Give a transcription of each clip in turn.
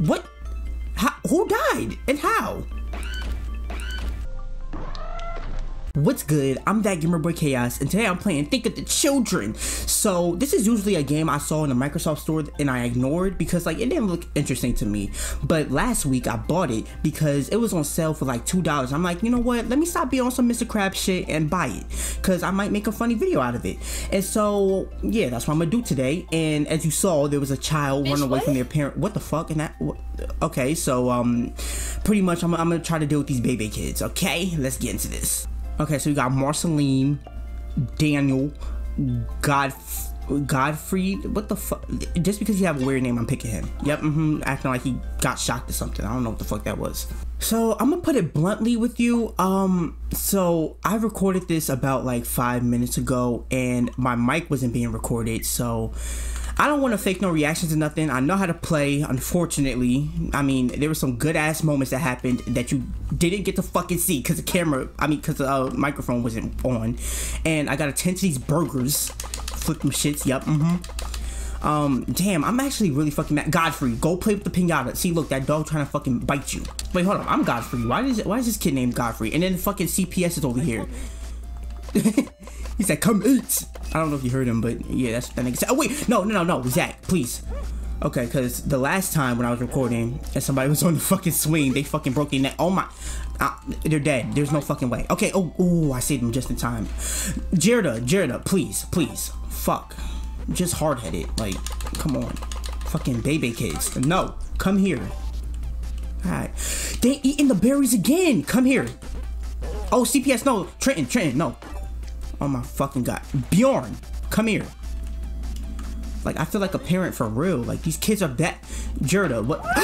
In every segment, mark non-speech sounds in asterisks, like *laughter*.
What? How, who died and how? What's good? I'm that gamer boy chaos, and today I'm playing Think of the Children. So this is usually a game I saw in the Microsoft store and I ignored because like it didn't look interesting to me. But last week I bought it because it was on sale for like two dollars. I'm like, you know what? Let me stop being on some Mr. Crab shit and buy it because I might make a funny video out of it. And so yeah, that's what I'm gonna do today. And as you saw, there was a child running away from their parent. What the fuck? And that. What? Okay, so um, pretty much I'm, I'm gonna try to deal with these baby kids. Okay, let's get into this. Okay, so we got Marceline, Daniel, Godf Godfrey. What the fuck? Just because you have a weird name, I'm picking him. Yep, mm-hmm, acting like he got shocked or something. I don't know what the fuck that was. So I'm gonna put it bluntly with you. Um, so I recorded this about like five minutes ago, and my mic wasn't being recorded. So I don't want to fake no reactions or nothing. I know how to play, unfortunately. I mean, there were some good ass moments that happened that you didn't get to fucking see because the camera, I mean, because the uh, microphone wasn't on. And I got to tend to these burgers. Flip them shits, yep, mm hmm. Um, damn, I'm actually really fucking mad. Godfrey, go play with the pinata. See, look, that dog trying to fucking bite you. Wait, hold on, I'm Godfrey. Why is why is this kid named Godfrey? And then fucking CPS is over here. *laughs* he said, come eat. I don't know if you heard him, but yeah, that's what that nigga said. Oh wait, no, no, no, no, Zach, please. Okay, because the last time when I was recording and somebody was *laughs* on the fucking swing, they fucking broke their neck. Oh my, they're dead. There's no fucking way. Okay, oh, oh, I saved them just in time. Jerda, Jerda, please, please, fuck. Just hard-headed, like, come on. Fucking baby kids. No, come here. Alright. They eating the berries again. Come here. Oh, CPS, no. Trenton, Trenton, no. Oh my fucking god. Bjorn, come here. Like, I feel like a parent for real. Like, these kids are that. Jerda, what? *gasps*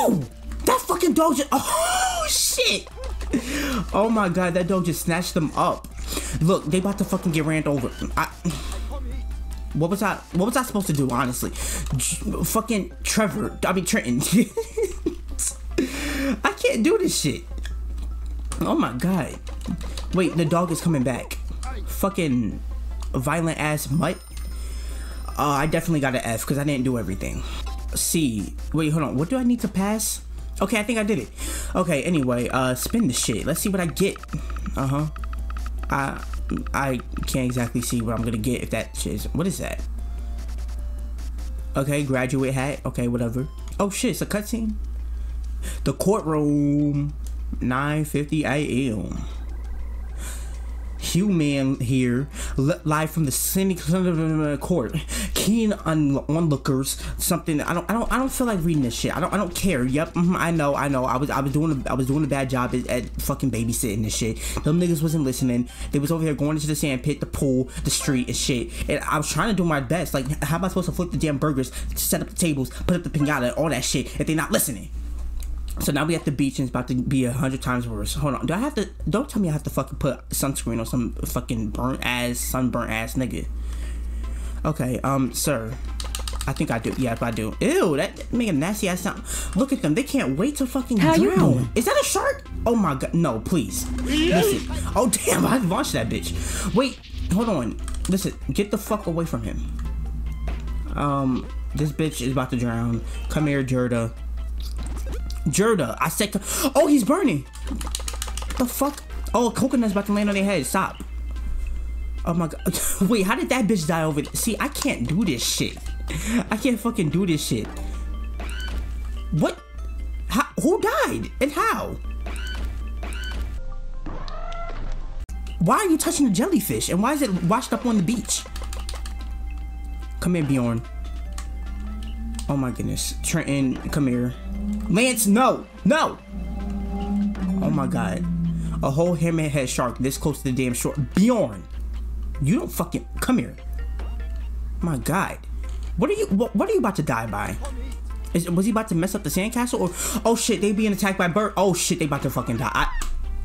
Oh! That fucking dog just. Oh, shit! Oh my god, that dog just snatched them up. Look, they about to fucking get ran over. I. What was I? What was I supposed to do? Honestly, J fucking Trevor. I mean Trenton. *laughs* I can't do this shit. Oh my god. Wait, the dog is coming back fucking violent ass mutt. Uh, I definitely got an F because I didn't do everything. C. Wait, hold on. What do I need to pass? Okay, I think I did it. Okay, anyway, uh, spin the shit. Let's see what I get. Uh-huh. I I can't exactly see what I'm gonna get if that shit is. What is that? Okay, graduate hat. Okay, whatever. Oh shit, it's a cutscene. The courtroom. 9:50 a.m. Human here, live from the Senate court. Keen on onlookers, something. I don't. I don't. I don't feel like reading this shit. I don't. I don't care. Yep. Mm -hmm, I know. I know. I was. I was doing. A, I was doing a bad job at, at fucking babysitting this shit. Them niggas wasn't listening. They was over here going into the sand pit, the pool, the street, and shit. And I was trying to do my best. Like, how am I supposed to flip the damn burgers, set up the tables, put up the pinata, all that shit if they not listening? So now we at the beach and it's about to be a hundred times worse. Hold on. Do I have to don't tell me I have to fucking put sunscreen on some fucking burnt ass, sunburnt ass nigga. Okay, um, sir. I think I do. Yeah, if I do. Ew, that make a nasty ass sound. Look at them. They can't wait to fucking How drown. You doing? Is that a shark? Oh my god. No, please. Listen. Oh damn, I launched that bitch. Wait, hold on. Listen, get the fuck away from him. Um, this bitch is about to drown. Come here, Jerda. Jerda. I said, oh, he's burning. The fuck? Oh, coconut's about to land on their head. Stop. Oh my god. *laughs* Wait, how did that bitch die over there? See, I can't do this shit. I can't fucking do this shit. What? How, who died? And how? Why are you touching the jellyfish? And why is it washed up on the beach? Come here, Bjorn. Oh my goodness. Trenton, come here. Lance, no! No! Oh my god. A whole hammerhead shark this close to the damn shore. Bjorn! You don't fucking... Come here. My god. What are you... What, what are you about to die by? Is, was he about to mess up the sandcastle? Or... Oh shit, they being attacked by bird. Oh shit, they about to fucking die. I...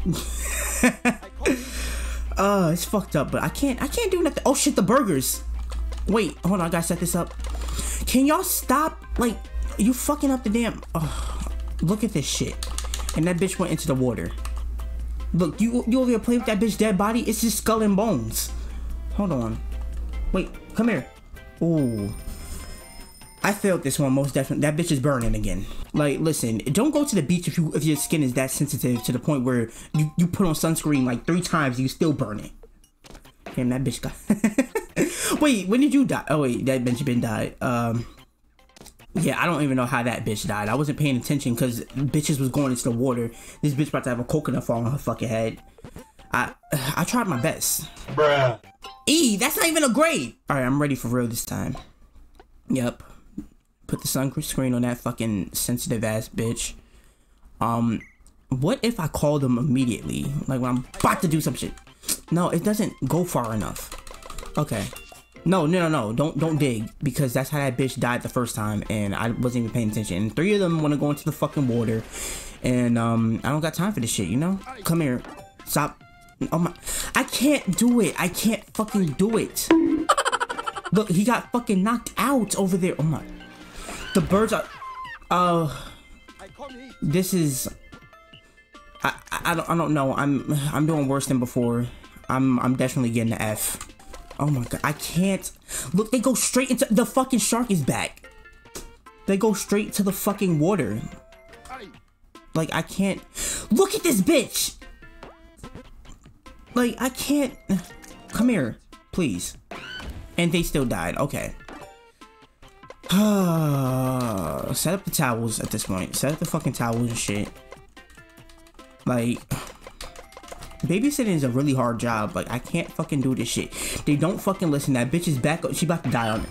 *laughs* uh, it's fucked up, but I can't... I can't do nothing. Oh shit, the burgers. Wait, hold on. I gotta set this up. Can y'all stop? Like, you fucking up the damn... Oh, look at this shit. And that bitch went into the water. Look, you you over here playing with that bitch dead body? It's just skull and bones. Hold on. Wait, come here. Ooh. I failed this one most definitely. That bitch is burning again. Like, listen, don't go to the beach if you if your skin is that sensitive to the point where you you put on sunscreen like three times, you still burning. Damn, that bitch got. *laughs* wait, when did you die? Oh wait, that Benjamin died. Um, yeah, I don't even know how that bitch died. I wasn't paying attention because bitches was going into the water. This bitch about to have a coconut fall on her fucking head. I *sighs* I tried my best. Bruh. E, that's not even a grade. All right, I'm ready for real this time. Yep. Put the sunscreen on that fucking sensitive ass bitch. Um, what if I call them immediately? Like when I'm about to do some shit. No, it doesn't go far enough. Okay. No, no, no, no. Don't don't dig because that's how that bitch died the first time, and I wasn't even paying attention. And three of them want to go into the fucking water, and um, I don't got time for this shit. You know? Come here. Stop. Oh my! I can't do it. I can't fucking do it. *laughs* Look, he got fucking knocked out over there. Oh my! The birds are. Oh. this is. I I don't I don't know. I'm I'm doing worse than before. I'm I'm definitely getting the F. Oh my god, I can't. Look, they go straight into the fucking shark is back. They go straight to the fucking water. Like I can't. Look at this bitch. Like I can't. Come here, please. And they still died. Okay. *sighs* Set up the towels at this point. Set up the fucking towels and shit. Like babysitting is a really hard job. Like I can't fucking do this shit. They don't fucking listen. That bitch is back. She about to die on it.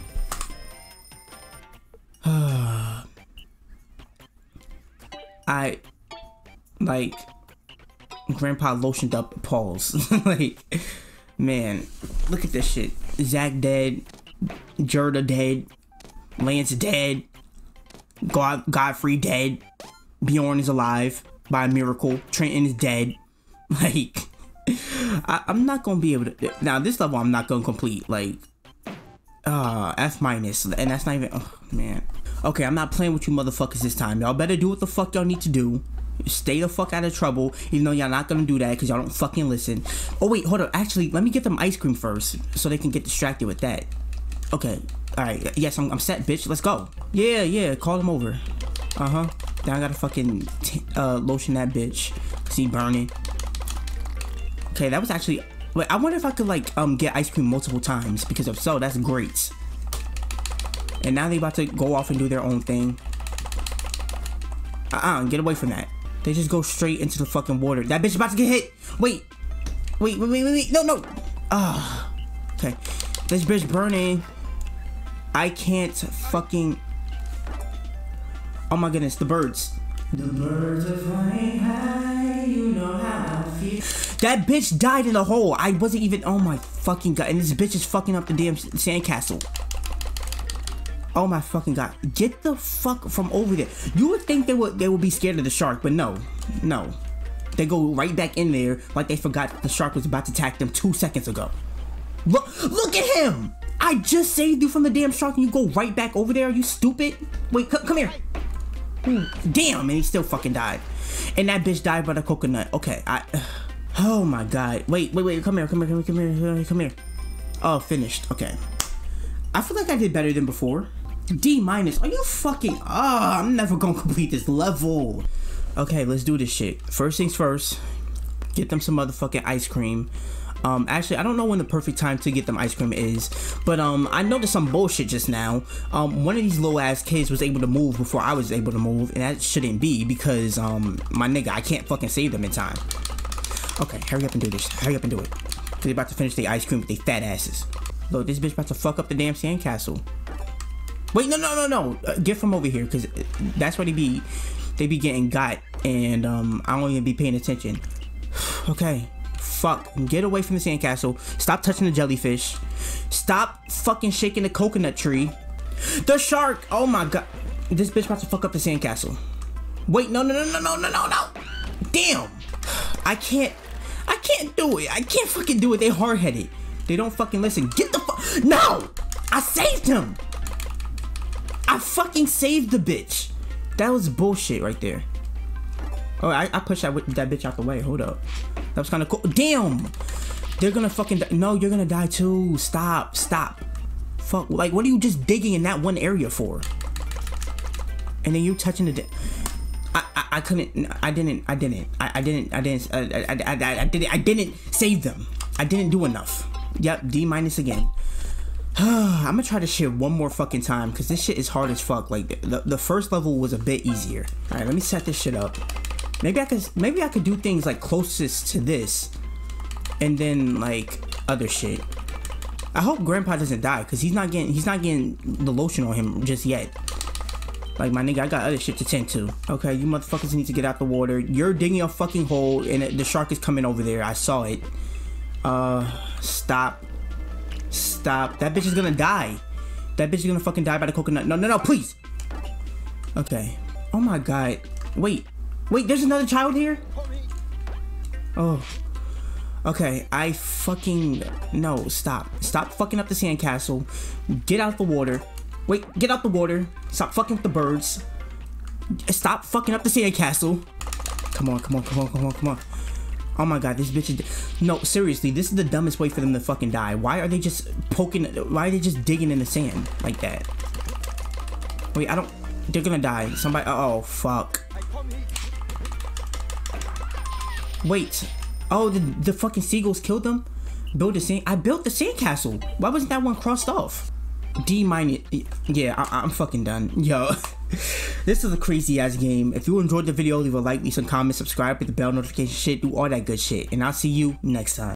*sighs* I like grandpa lotioned up paws. *laughs* like man, look at this shit. Zach dead. Gerda dead. Lance dead. God Godfrey dead. Bjorn is alive by a miracle. Trenton is dead. *laughs* Like, I, am not gonna be able to. Now this level, I'm not gonna complete. Like, uh, F minus, and that's not even. Oh man. Okay, I'm not playing with you motherfuckers this time. Y'all better do what the fuck y'all need to do. Stay the fuck out of trouble, even though y'all not gonna do that because y'all don't fucking listen. Oh wait, hold up. Actually, let me get them ice cream first, so they can get distracted with that. Okay. All right. Yes, I'm, I'm set, bitch. Let's go. Yeah, yeah. Call them over. Uh huh. Now I gotta fucking uh, lotion that bitch. See burning. Okay, that was actually... Wait, I wonder if I could, like, um, get ice cream multiple times. Because if so, that's great. And now they about to go off and do their own thing. Uh-uh, get away from that. They just go straight into the fucking water. That bitch about to get hit. Wait. Wait, wait, wait, wait. No, no. Ah. Okay. This bitch burning. I can't fucking... Oh my goodness, the birds. The birds are flying high, That bitch died in a hole. I wasn't even. Oh my fucking god. And this bitch is fucking up the damn sandcastle. Oh my fucking god. Get the fuck from over there. You would think they would they would be scared of the shark, but no. No. They go right back in there like they forgot the shark was about to attack them two seconds ago. Look look at him! I just saved you from the damn shark and you go right back over there? Are you stupid? Wait, come here. Damn, and he still fucking died. And that bitch died by the coconut. Okay, I... *sighs* Oh my god. Wait, wait, wait. Come here, come here, come here, come here, come here. Oh, finished. Okay. I feel like I did better than before. D minus. Are you fucking... Ah, oh, I'm never gonna complete this level. Okay, let's do this shit. First things first. Get them some motherfucking ice cream. Um, actually, I don't know when the perfect time to get them ice cream is, but um, I noticed some bullshit just now. Um, one of these little ass kids was able to move before I was able to move, and that shouldn't be because um, my nigga, I can't fucking save them in time. Okay, hurry up and do this. Hurry up and do it. Cause they about to finish the ice cream with their fat asses. Look, this bitch about to fuck up the damn sandcastle. Wait, no, no, no, no. Uh, get from over here, cause that's where they be. They be getting got, and um, I don't even be paying attention. *sighs* okay, fuck. Get away from the sandcastle. Stop touching the jellyfish. Stop fucking shaking the coconut tree. The shark. Oh my god. This bitch about to fuck up the sandcastle. Wait, no, no, no, no, no, no, no, no. Damn. I can't. I can't do it. I can't fucking do it. They hard headed. They don't fucking listen. Get the fuck. No! I saved him! I fucking saved the bitch. That was bullshit right there. Oh, I, I pushed that, that bitch out the way. Hold up. That was kind of cool. Damn! They're gonna fucking die. No, you're gonna die too. Stop. Stop. Fuck. Like, what are you just digging in that one area for? and then you touching the. I, I, I couldn't. I didn't. I didn't. I, I didn't. I didn't. Uh, I, I, I, I didn't. I didn't save them. I didn't do enough. Yep. D minus again. *sighs* I'm gonna try this shit one more fucking time because this shit is hard as fuck. Like the, the first level was a bit easier. All right, let me set this shit up. Maybe I could maybe I could do things like closest to this, and then like other shit. I hope Grandpa doesn't die because he's not getting he's not getting the lotion on him just yet. Like my nigga, I got other shit to tend to. Okay, you motherfuckers need to get out the water. You're digging a fucking hole and the shark is coming over there. I saw it. Uh, stop Stop. That bitch is gonna die. That bitch is gonna fucking die by the coconut. No, no, no, please. Okay. Oh my god. Wait. Wait, there's another child here? Oh. Okay, I fucking... No, stop. Stop fucking up the sandcastle. Get out the water. Wait, get out the water. Stop fucking with the birds. Stop fucking up the sandcastle. Come on, come on, come on, come on, come on. Oh my god, this bitch is... No, seriously, this is the dumbest way for them to fucking die. Why are they just poking... Why are they just digging in the sand like that? Wait, I don't... They're gonna die. Somebody... Oh, fuck. Wait. Oh, the, the fucking seagulls killed them? Build the sand... I built the sandcastle. Why wasn't that one crossed off? D minus. Yeah, I, am fucking done. *laughs* Yo, this is a crazy ass game. If you enjoyed the video, leave a like, leave some comments, subscribe, hit the bell notification shit, do all that good shit. And I'll see you next time.